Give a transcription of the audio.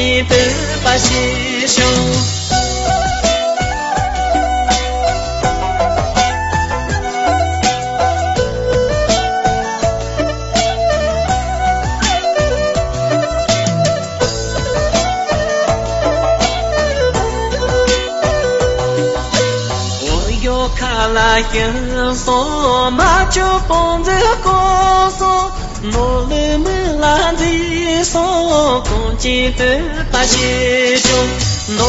西不把西雄。ཁྱི ཕྱད chi tu ta chi chu no